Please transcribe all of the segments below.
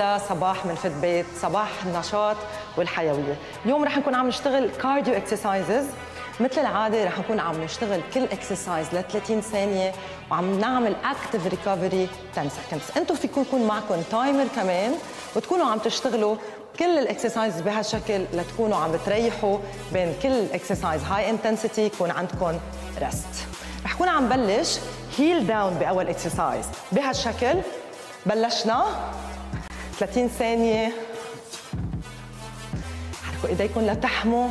أحلى صباح من fit بيت صباح النشاط والحيوية. اليوم رح نكون عم نشتغل cardio exercises مثل العادة رح نكون عم نشتغل كل exercise ل 30 ثانية وعم نعمل active recovery 10 seconds أنتم فيكم يكون معكم timer كمان وتكونوا عم تشتغلوا كل ال exercise بهالشكل لتكونوا عم بتريحوا بين كل exercise high intensity يكون عندكم rest رح كون عم بلش heel down بأول exercise بهالشكل بلشنا 30 ثانية. حركوا إيديكم لتحموا.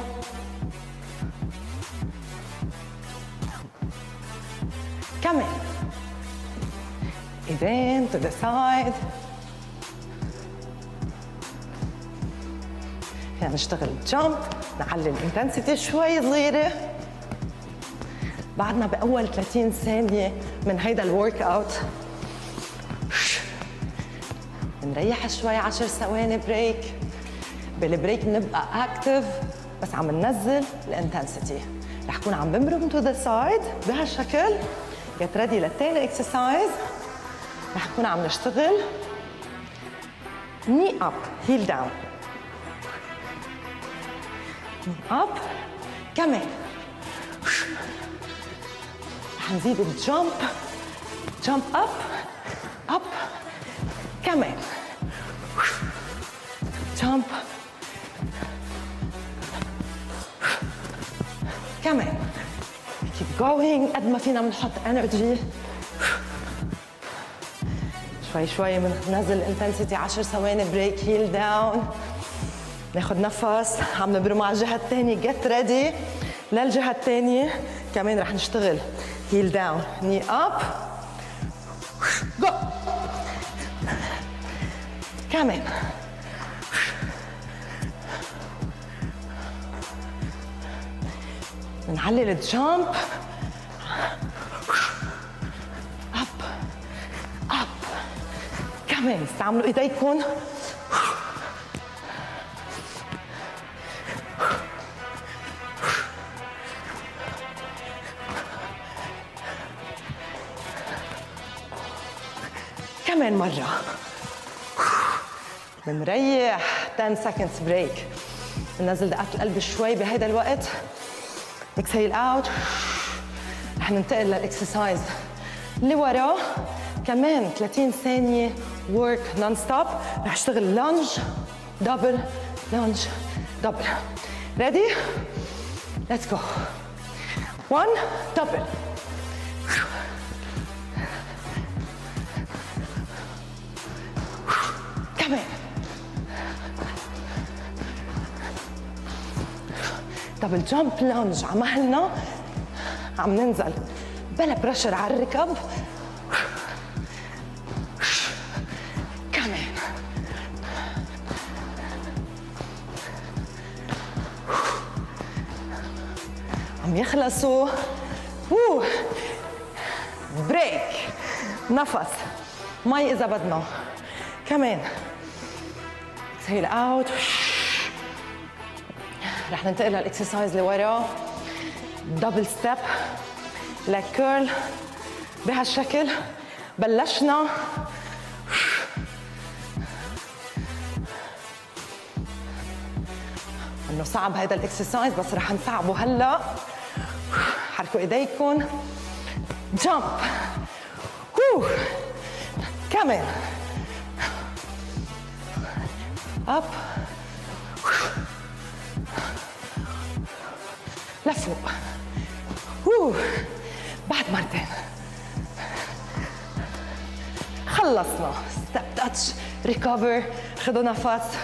كمان إيدين to the side. فينا نشتغل jump نعلي ال intensity شوي صغيرة. بعدنا بأول 30 ثانية من هيدا ال workout بنريح شوي 10 ثواني break بال break بنبقى active بس عم ننزل ال intensity رح كون عم بمرق to the side بهالشكل. get ready للتاني exercise رح نكون عم نشتغل. knee up heel down knee up كمان. رح نزيد ال jump jump up up كمان. jump كمان. Keep going. قد ما فينا بنحط energy شوي شوي بننزل ال intensity 10 ثواني break heel down ناخذ نفس. عم نبرم على الجهة الثانية get ready للجهة الثانية كمان رح نشتغل. heel down knee up go كمان. بنعلي ال jump. up up. كمان استعملوا إيديكم. كمان مرة. بنريح. 10 seconds break بننزل دقات القلب شوي بهيدا الوقت. exhale out رح ننتقل لل exercise اللي وراه كمان 30 ثانية work non stop رح اشتغل lunge double lunge double ready؟ let's go 1 double double jump lunge عملنا عم ننزل. بلا pressure على الركب. كمان. عم يخلصوا. break. نفس. مي إذا بدنا. كمان. exhale out رح ننتقل لل exercise اللي وراه. double step ل curl بهالشكل بلشنا. إنه صعب هذا ال exercise بس رح نصعبه هلأ. حركوا ايديكم jump كمان up لفوق أوه. بعد مرتين. خلصنا. step touch recover خذوا نفس.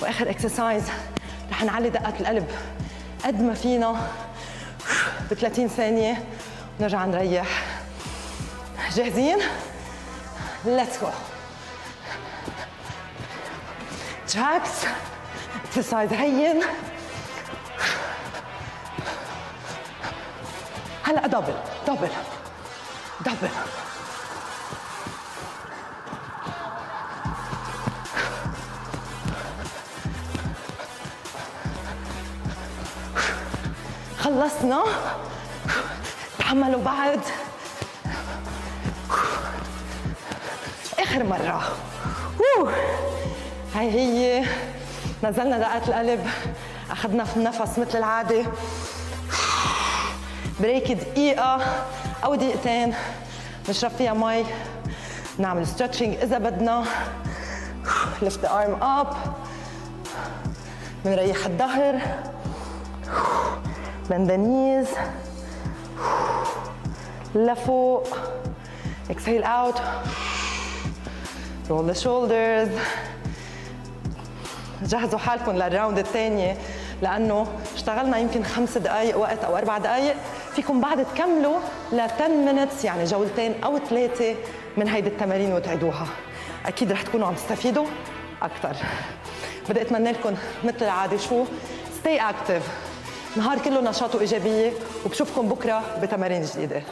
وآخر exercise رح نعلي دقات القلب قد ما فينا. ب 30 ثانية. ونرجع نريح. جاهزين؟ ليتس جو جاكس اكسرسايز هين. هلا دبل دبل دبل خلصنا. تحملوا بعد. آخر مرة. هاي هي. نزلنا دقات القلب. أخذنا النفس مثل العادة. break دقيقة أو دقيقتين نشرب فيها مي نعمل stretching إذا بدنا. The arm up. بنريح الظهر. the knees. لفوق. Exhale out. Roll the shoulders. جهزوا حالكم للراوند الثانية لأنه اشتغلنا يمكن خمس دقائق وقت أو أربع دقائق فيكم بعد تكملوا ل 10 minutes يعني جولتين أو ثلاثة من هيدي التمارين وتعيدوها أكيد رح تكونوا عم تستفيدوا أكثر بدي أتمنى لكم مثل العادة شو؟ Stay active. نهار كله نشاط وإيجابية وبشوفكم بكرة بتمارين جديدة.